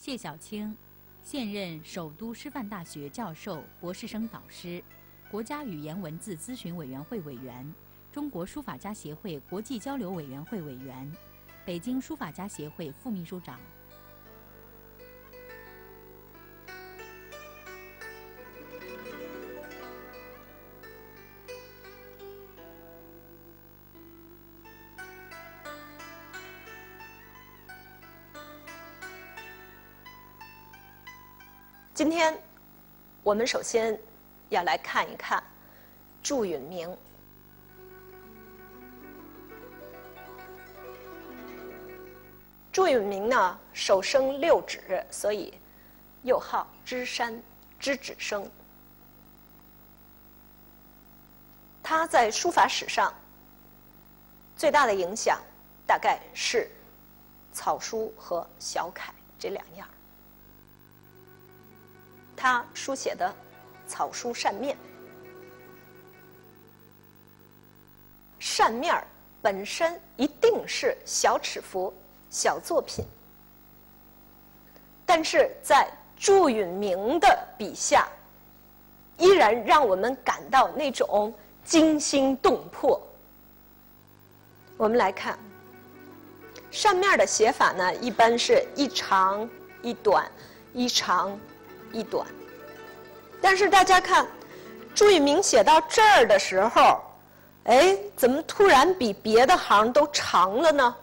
谢小青，现任首都师范大学教授、博士生导师，国家语言文字咨询委员会委员，中国书法家协会国际交流委员会委员，北京书法家协会副秘书长。我们首先要来看一看祝允明。祝允明呢，手生六指，所以又号知山之指生。他在书法史上最大的影响，大概是草书和小楷这两样。他书写的草书扇面，扇面儿本身一定是小尺幅、小作品，但是在祝允明的笔下，依然让我们感到那种惊心动魄。我们来看扇面的写法呢，一般是一长一短，一长一短。但是大家看，注意明写到这儿的时候，哎，怎么突然比别的行都长了呢？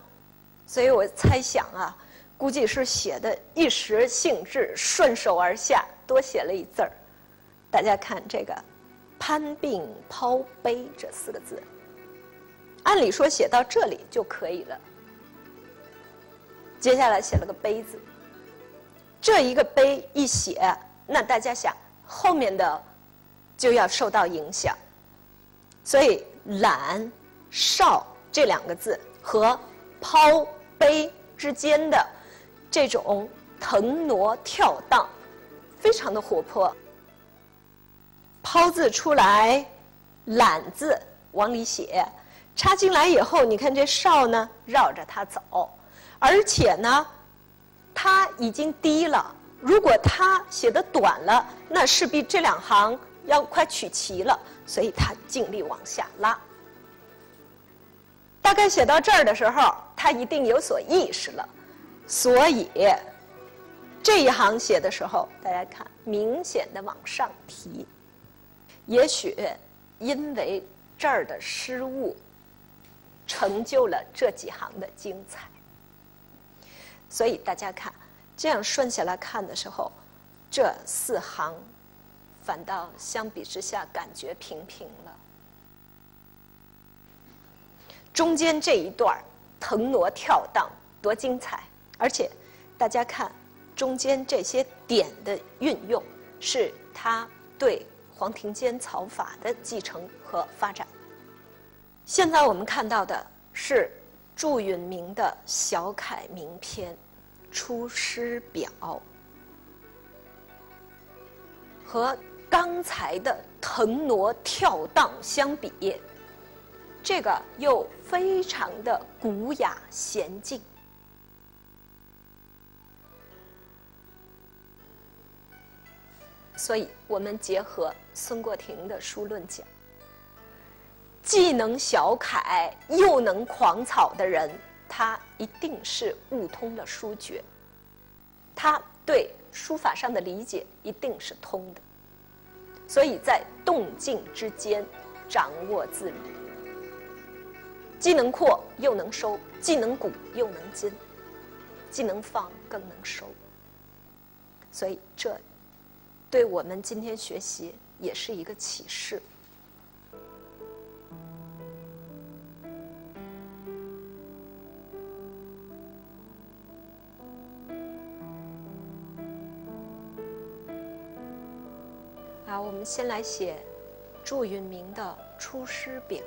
所以我猜想啊，估计是写的一时兴致，顺手而下，多写了一字儿。大家看这个“攀并抛碑”这四个字，按理说写到这里就可以了。接下来写了个“碑”字，这一个“碑”一写，那大家想。后面的就要受到影响，所以“懒少”这两个字和“抛碑”之间的这种腾挪跳荡，非常的活泼。“抛”字出来，“懒”字往里写，插进来以后，你看这“少”呢绕着它走，而且呢，它已经低了。如果他写的短了，那势必这两行要快取齐了，所以他尽力往下拉。大概写到这儿的时候，他一定有所意识了，所以这一行写的时候，大家看明显的往上提。也许因为这儿的失误，成就了这几行的精彩。所以大家看。这样顺下来看的时候，这四行反倒相比之下感觉平平了。中间这一段腾挪跳荡多精彩！而且大家看中间这些点的运用，是他对黄庭坚草法的继承和发展。现在我们看到的是祝允明的小楷名篇。《出师表》和刚才的腾挪跳荡相比，这个又非常的古雅娴静。所以，我们结合孙过庭的书论讲，既能小楷又能狂草的人。他一定是悟通了书诀，他对书法上的理解一定是通的，所以在动静之间掌握自如，既能扩又能收，既能古又能今，既能放更能收，所以这对我们今天学习也是一个启示。好我们先来写祝允明的《出师表》。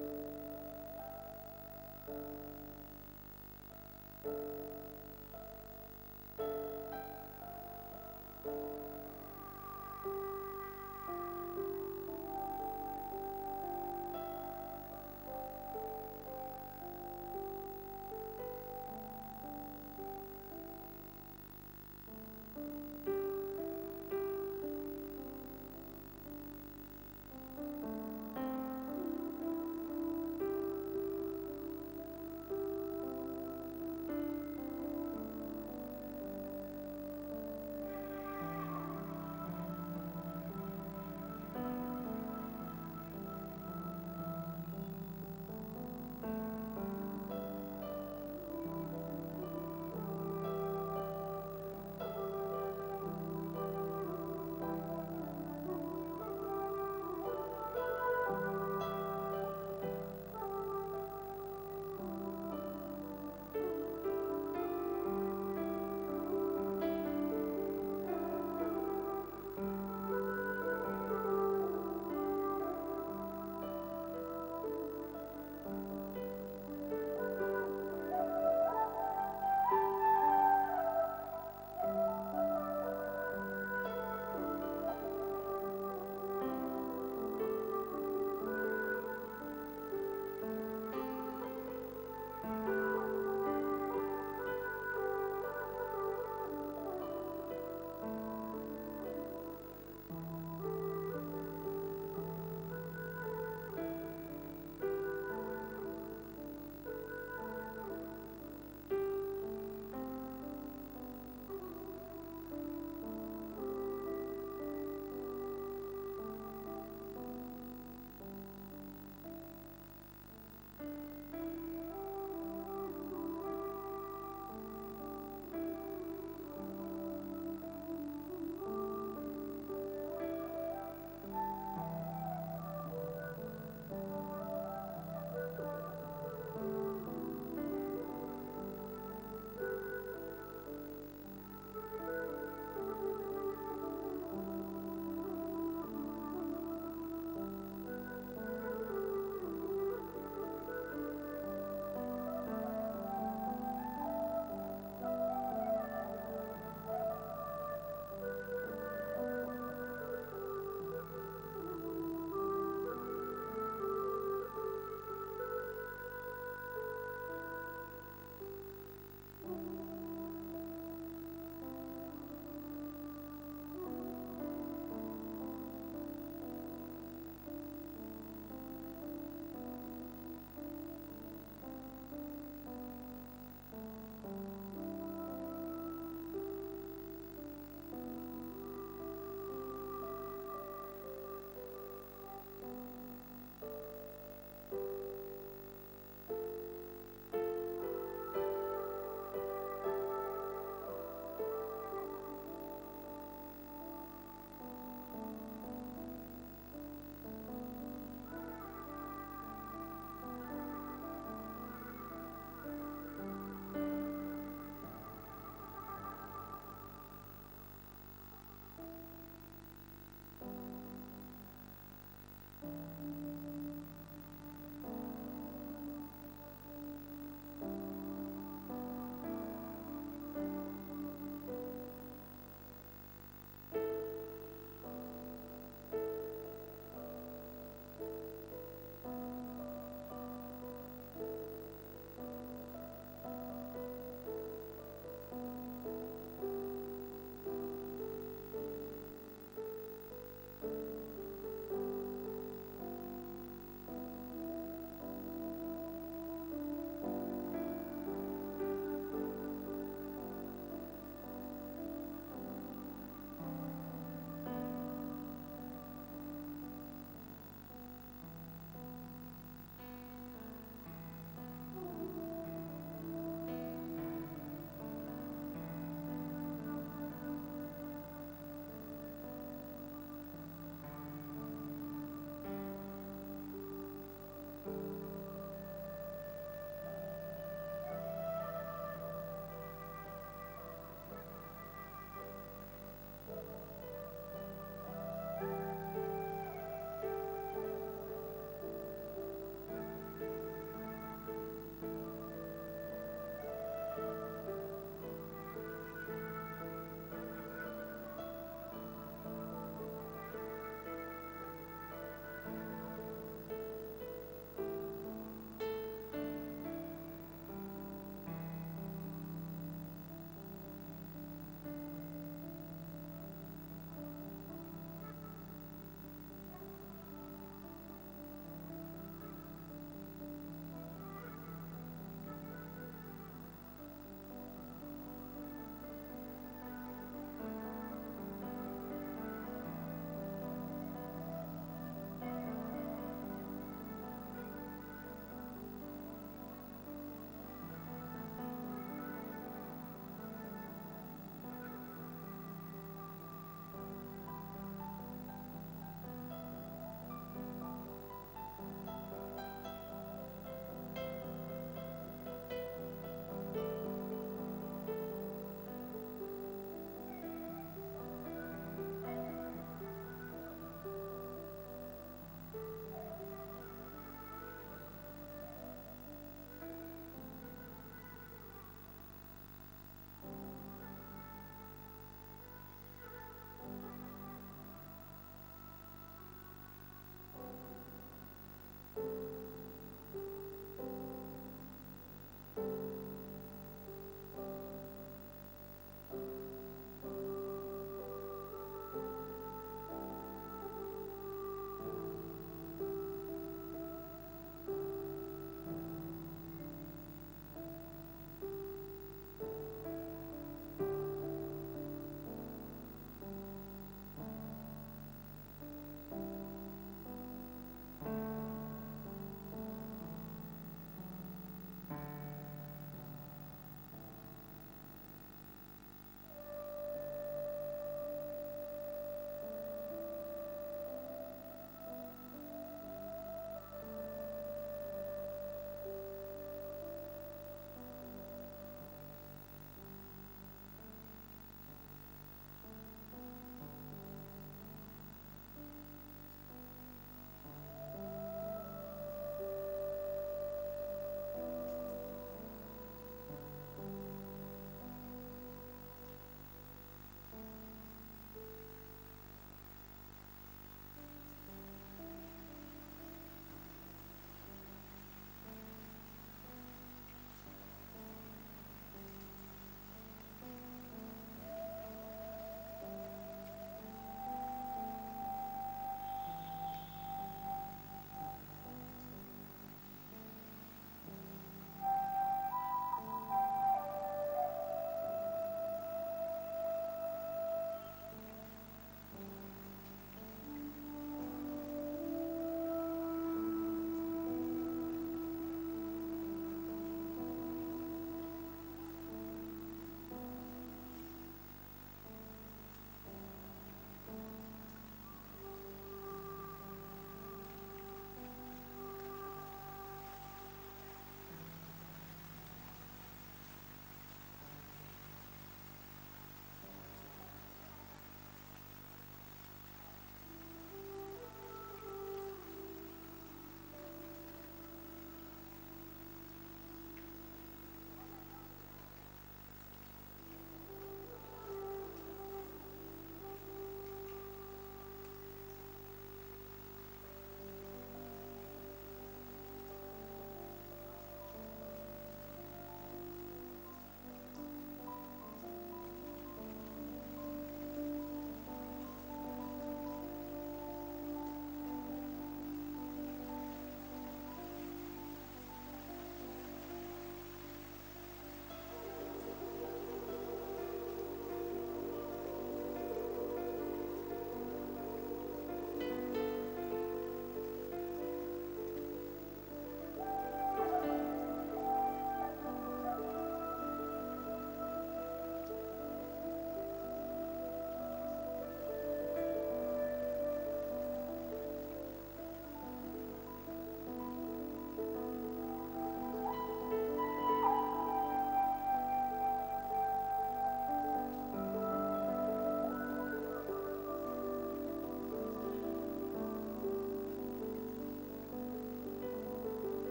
Thank you.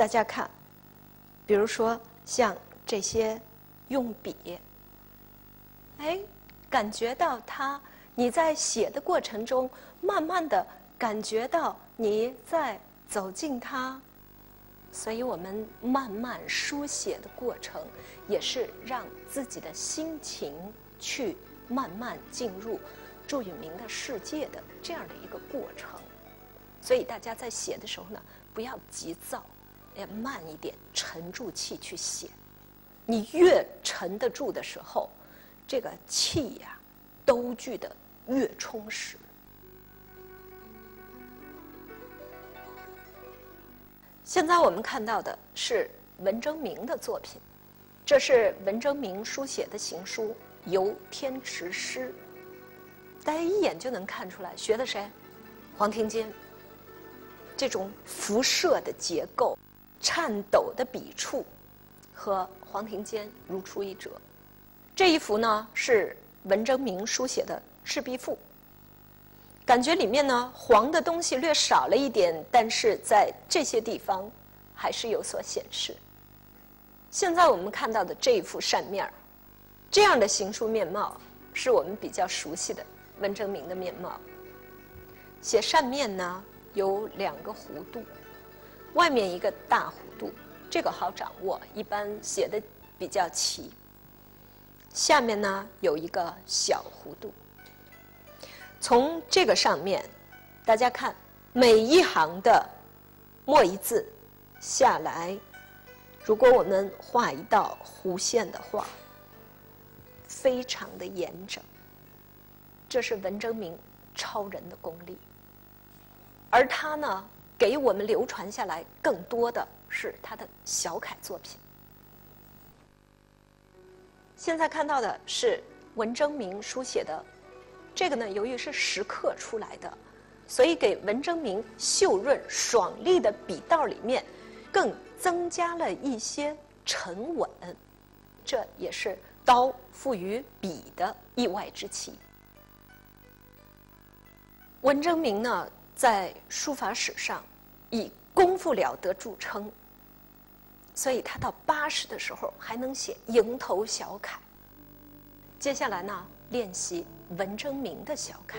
大家看，比如说像这些用笔，哎，感觉到它，你在写的过程中，慢慢的感觉到你在走近它，所以我们慢慢书写的过程，也是让自己的心情去慢慢进入祝允明的世界的这样的一个过程。所以大家在写的时候呢，不要急躁，慢一点，沉住气去写。你越沉得住的时候，这个气呀，都聚的越充实。现在我们看到的是文征明的作品，这是文征明书写的行书《游天池诗》，大家一眼就能看出来，学的谁？黄庭坚。这种辐射的结构、颤抖的笔触，和黄庭坚如出一辙。这一幅呢是文征明书写的《赤壁赋》，感觉里面呢黄的东西略少了一点，但是在这些地方还是有所显示。现在我们看到的这一幅扇面儿，这样的行书面貌是我们比较熟悉的文征明的面貌。写扇面呢。有两个弧度，外面一个大弧度，这个好掌握，一般写的比较齐。下面呢有一个小弧度。从这个上面，大家看每一行的墨一字下来，如果我们画一道弧线的话，非常的严整。这是文征明超人的功力。而他呢，给我们流传下来更多的是他的小楷作品。现在看到的是文征明书写的，这个呢，由于是石刻出来的，所以给文征明秀润爽利的笔道里面，更增加了一些沉稳，这也是刀赋予笔的意外之奇。文征明呢？在书法史上，以功夫了得著称。所以他到八十的时候还能写蝇头小楷。接下来呢，练习文征明的小楷。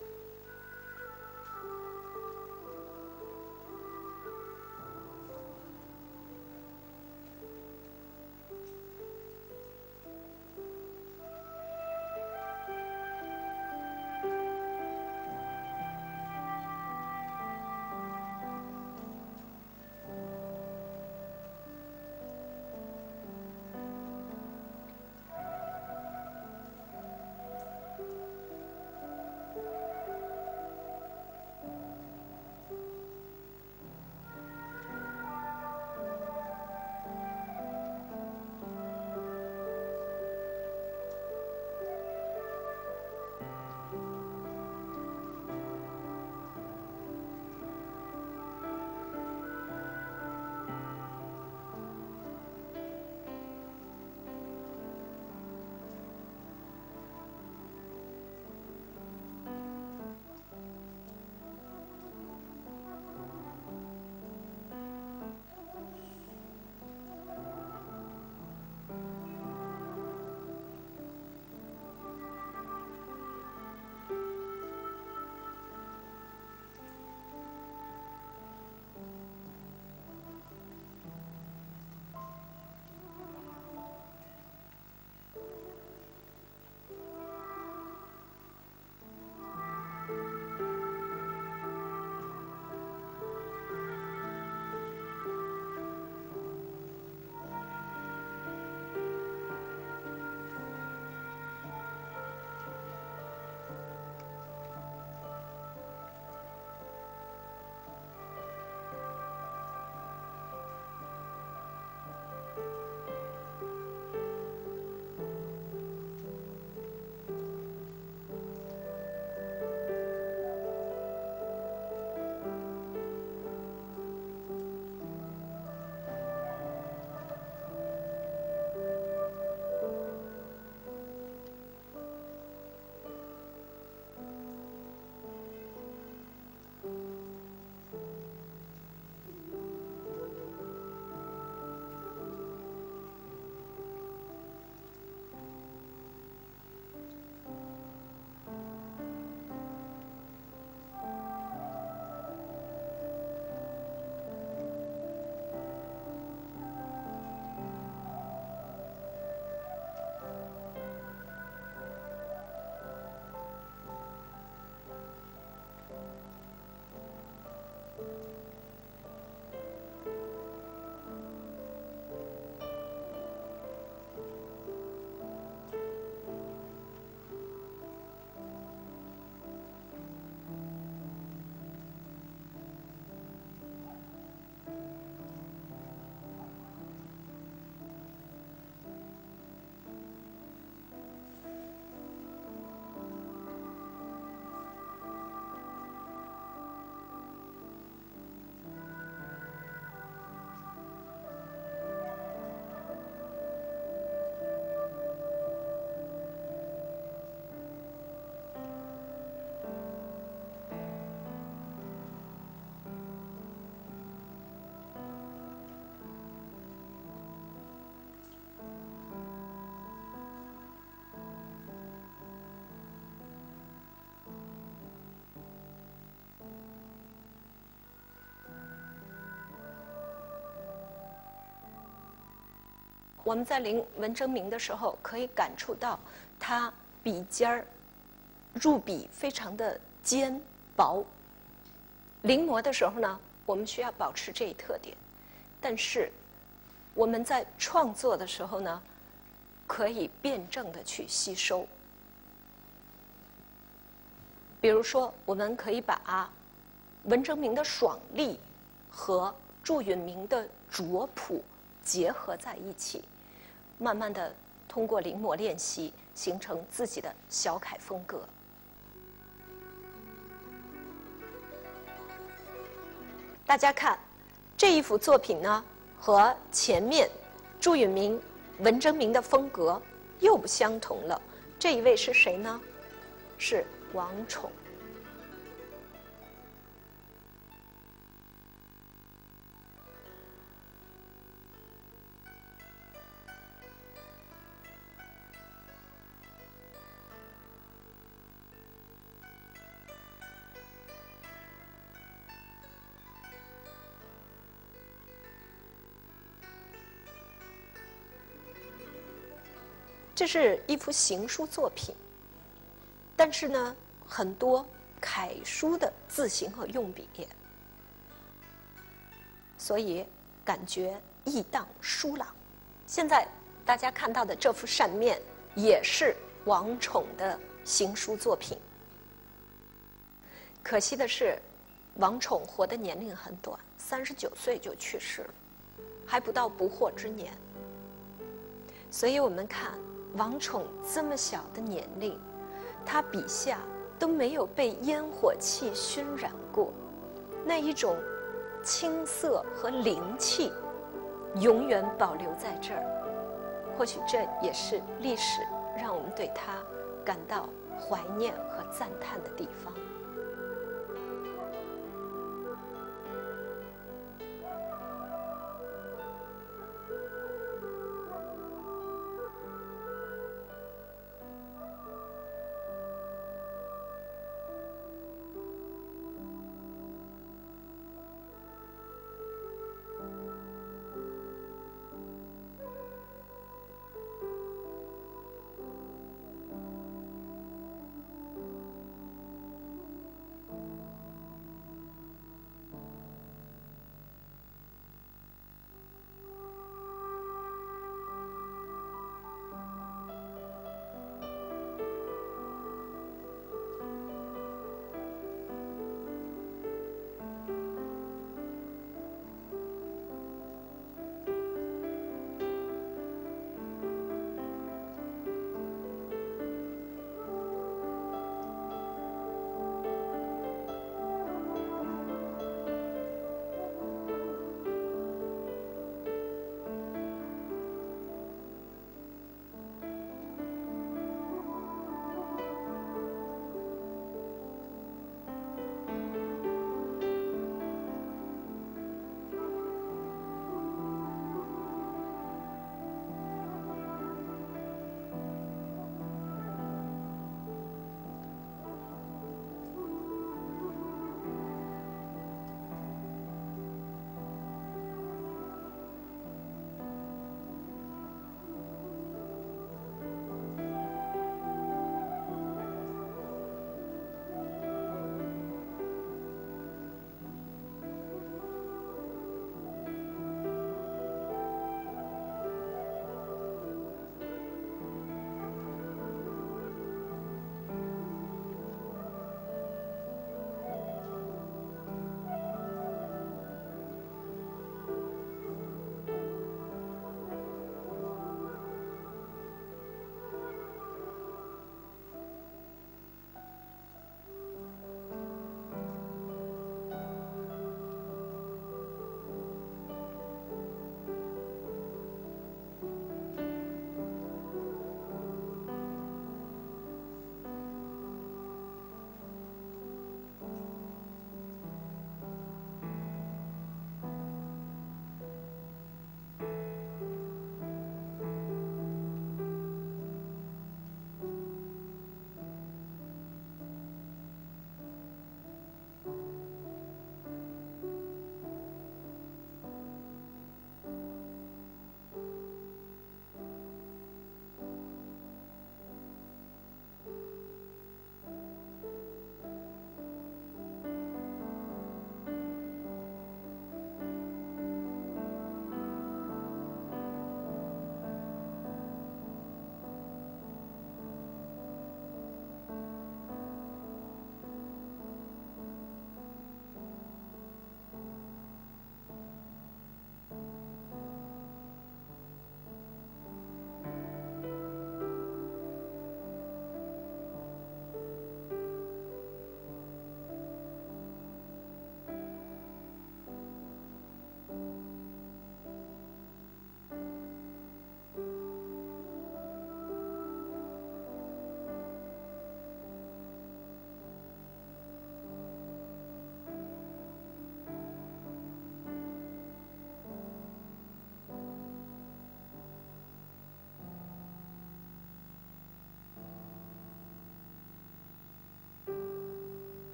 うん。我们在临文征明的时候，可以感触到他笔尖儿入笔非常的尖薄。临摹的时候呢，我们需要保持这一特点，但是我们在创作的时候呢，可以辩证的去吸收。比如说，我们可以把文征明的爽利和祝允明的拙朴结合在一起，慢慢的通过临摹练习，形成自己的小楷风格。大家看这一幅作品呢，和前面祝允明、文征明的风格又不相同了。这一位是谁呢？是王宠。这是一幅行书作品，但是呢，很多楷书的字形和用笔，所以感觉意荡疏朗。现在大家看到的这幅扇面，也是王宠的行书作品。可惜的是，王宠活的年龄很短，三十九岁就去世了，还不到不惑之年。所以我们看。王宠这么小的年龄，他笔下都没有被烟火气熏染过，那一种青涩和灵气，永远保留在这儿。或许这也是历史让我们对他感到怀念和赞叹的地方。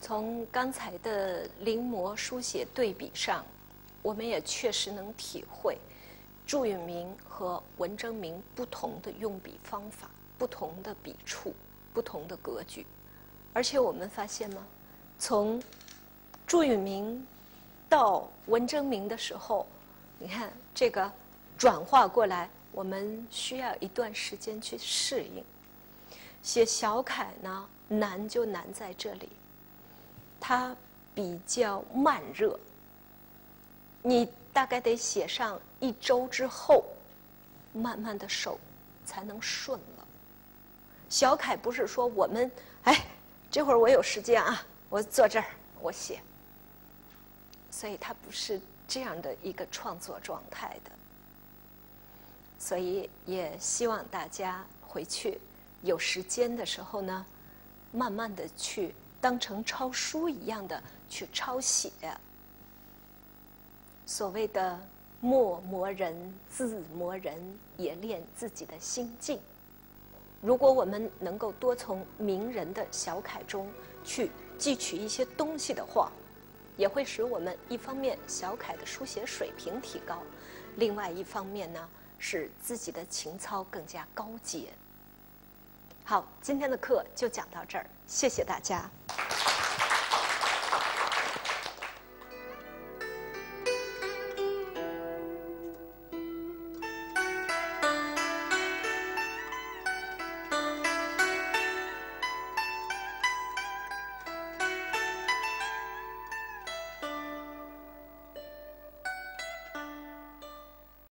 从刚才的临摹书写对比上，我们也确实能体会祝允明和文征明不同的用笔方法、不同的笔触、不同的格局。而且我们发现吗？从祝允明到文征明的时候，你看这个转化过来，我们需要一段时间去适应。写小楷呢，难就难在这里，它比较慢热。你大概得写上一周之后，慢慢的手才能顺了。小楷不是说我们哎，这会儿我有时间啊，我坐这儿我写。所以它不是这样的一个创作状态的。所以也希望大家回去。有时间的时候呢，慢慢的去当成抄书一样的去抄写。所谓的墨磨人，字磨人，也练自己的心境。如果我们能够多从名人的小楷中去汲取一些东西的话，也会使我们一方面小楷的书写水平提高，另外一方面呢，使自己的情操更加高洁。好，今天的课就讲到这儿，谢谢大家。